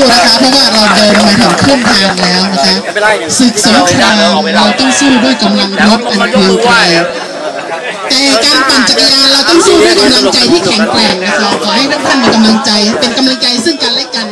สู้นะคะเพราะว่าเราเดินมาถึงครึ่งทางแล้วนะคะศึกสงครามเราต้องสู้ด้วยกำลังรบอันเพียงพอแต่การปั่นจักรยานเราต้องสู้ด้วยกำลังใจที่แข็งแกร่งนะคะขอให้ทุกท่านมีกำลังใจเป็นกำลังใจซึ่งกันและกัน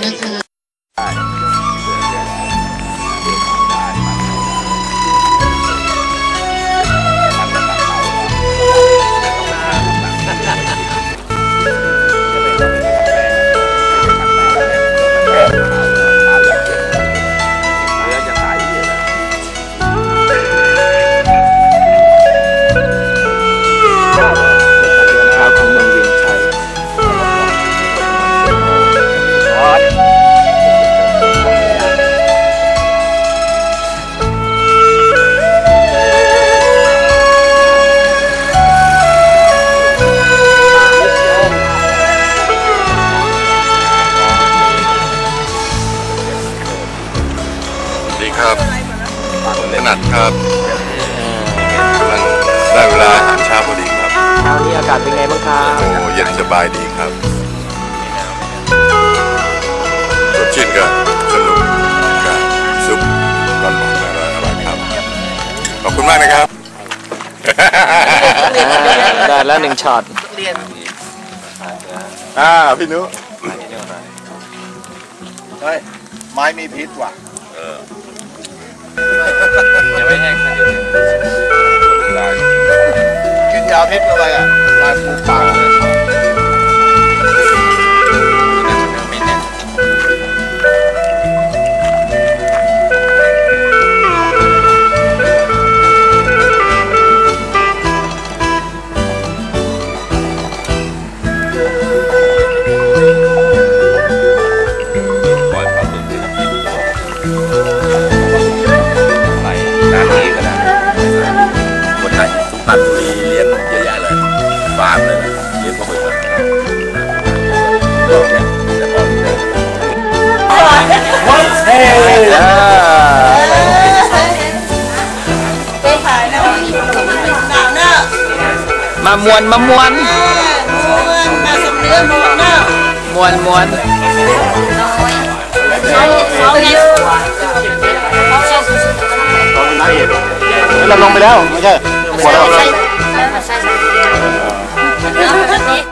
านี้อากาศเป็นไงบ้างครับโอ้เย็นสบายดีครับสดชื่นก็สนุกกับซุปร้อนๆอร่อยอร่อยครับ ขอบคุณมากนะครับได้แล้วหนึ่งช็อตอ่าพี่นุเฮ้ยไม้มีพิษว่ะยังไม่แห้งขนาดนี้ ยาพิษอะไรอะลายฟูปาก ม่ได้อ่าไปขายนะหนาวนมามวนมามวนมาสำเร็จมาเนอะมวนมวนเขาเนี่ยเราลงไปแล้วไม่ใช่หมดแล้ว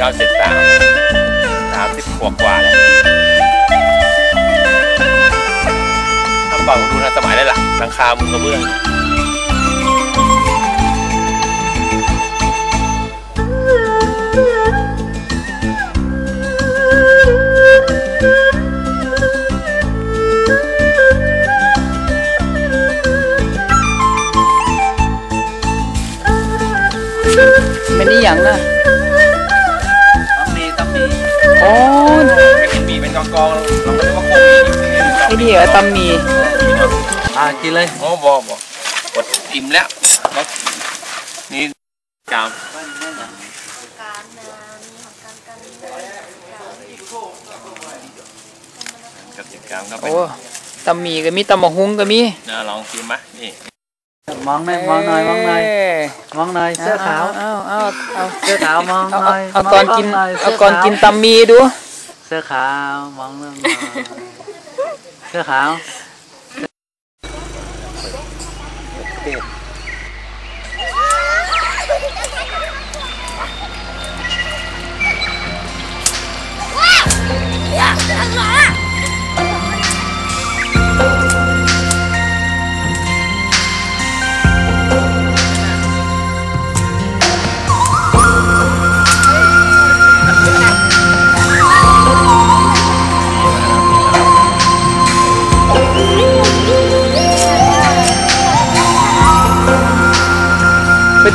เก้าเจ็ดสามสามสิบกว่ากว่าแล้วทำก่อนดูทันสมัยได้ล่ะหลังคามุงกระเบื้อง ไอ้นี่เหรอตำหมีอ่ากินเลยโอ้บอกบอกกดอิ่มแล้วแล้วนี่กามกับกิจกรรมก็เป็นโอ้ตำหมีก็มีตำมะฮุ้งก็มีน่าลองชิมมะนี่มองหน่อยมองหน่อยมองหน่อยเมองหน่อยเสื้อขาวเอาเอาเอาเสื้อขาวมองเอาหน่อยเอามงก่อนกินหยเอาสื้ก่อนขาวกินตำหมีดู เสื้อขาวมองเรื่องหน่อย เสื้อขา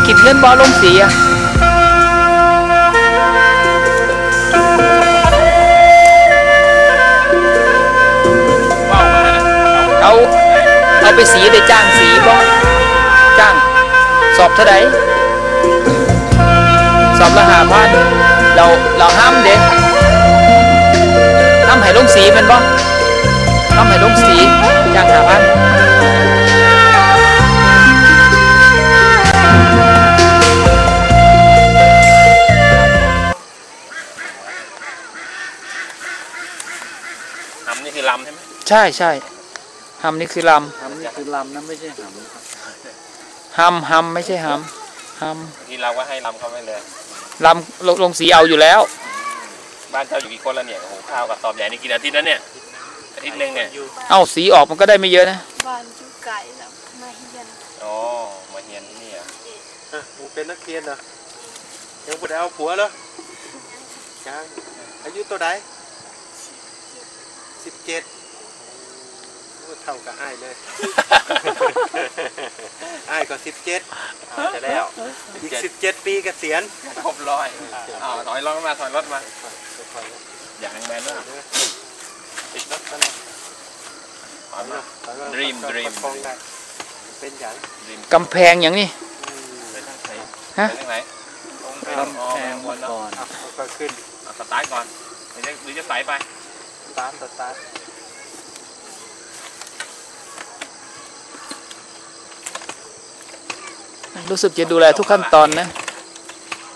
กินเงินบ่ลงสีอะว่าวมานะเอาเอาไปสีได้จ้างสีบ่จ้างสอบเท่าไหร่สอบละห้าพันเราเราห้ามเด็ห้ามให้ลงสีเป็นบ่ห้ามให้ลงสีจ้างห้าพัน ช่ไหมใช่ใช่ห้ำนี่คือลทำนี่คือลำนะไม่ใช่หำำห้ำห้ำไม่ใช่ห้ำห้บางทีเราก็ให้ลำเขาไปเลยำลำลงลงสีเอาอยู่แล้ว บ้านเจ้าอยู่กี่คนแล้วเนี่ยโอ้โหข้าวกับสอบใหญ่นี่กินอาทิตย์แล้วเนี่ยอาทิตย์หนึ่งเนี่ยเอ้าสีออกมันก็ได้ไม่เยอะนะบ้านจุไก่แล้วมาเฮียนอ๋อมาเฮียนที่นี่อะหมูเป็นนักเรียนเหรอยังบ่ได้เอาผัวเหรอยังอายุตัวใดสิบเจ็ด เท่ากับอ้ายเลยอ้ายก็สิบเจ็ดจะแล้ว อีกสิบเจ็ดปีเกษียณครบร้อยอ้าวถอยรถมาถอยรถมา อย่างแมนว่าติดรถกันนะถอยมา Dream, dream ประคองได้เป็นอย่างริมกำแพงอย่างนี้ไปทางไหนฮะไปทางไหนตรงไปลำอ๋อแพไปงทางบมานเนาะก่อนอะก็ขึ้นเอาสตาร์ทก่อนหรือจะหรือจะใส่ไปสตาร์ทสตาร์ท รู้สึกจะดูแลทุกขั้นตอนนะ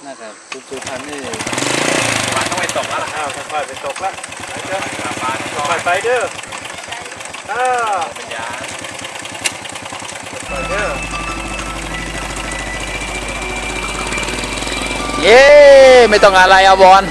น่าจะคุณสุพรรณนี่วางต้องไปตกแล้วอ้าวค่อยๆไปตกละไปเด้อกลับบ้านก่อค่อยไปเด้ออ้าวปัญญาไปเด้อเย้ไม่ต้องอะไรเอาบอล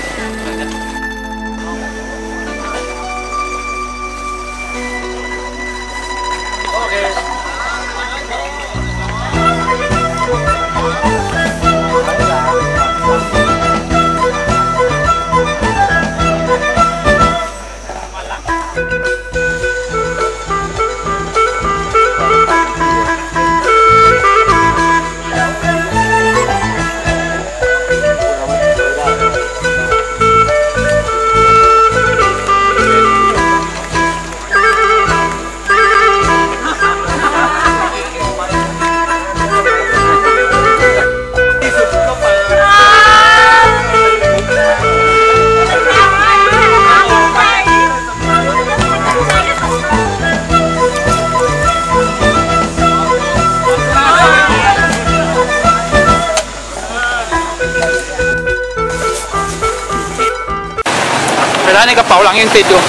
เวลาในก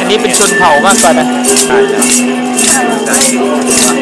อันนี้เป็นชนเผ่ามากกว่านะ Vậy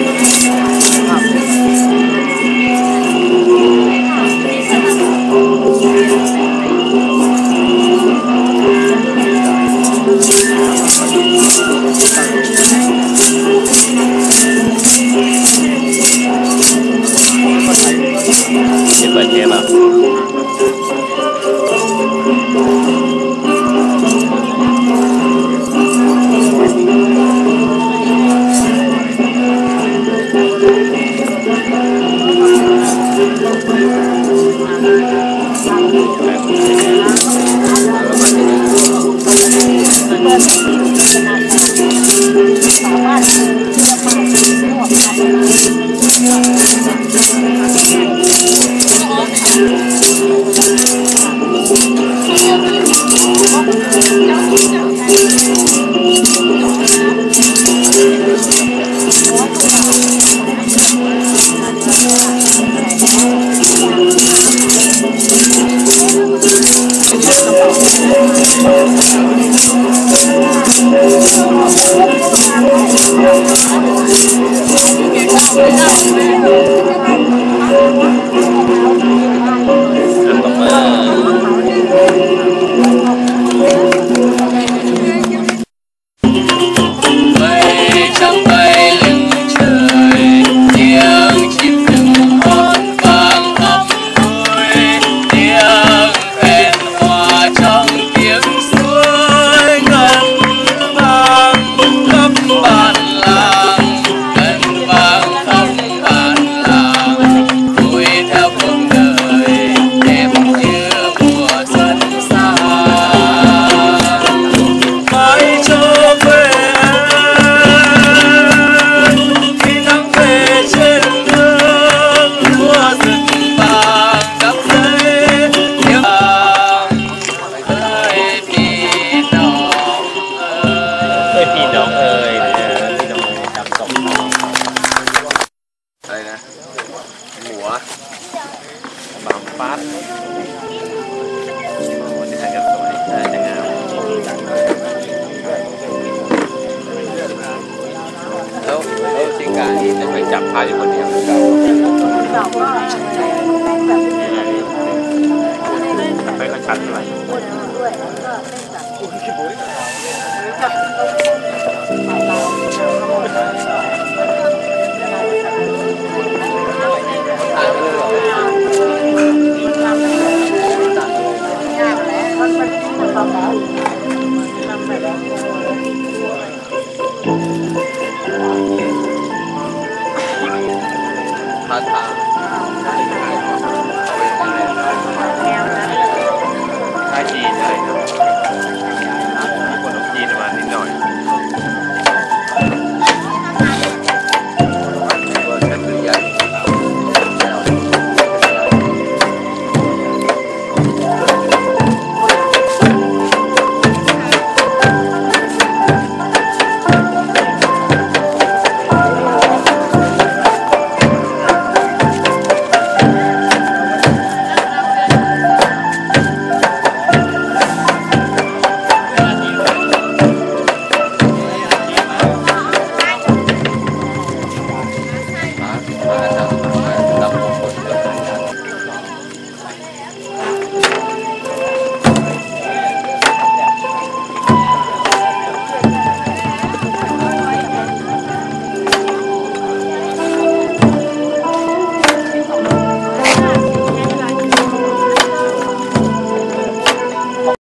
บางฟัดโอ้นี่ถ่ายกับสวยน่าจะงามแล้วแล้วสิงกานี่จะไปจับพายอยู่คนเดียวไปก็ชัดเลยท่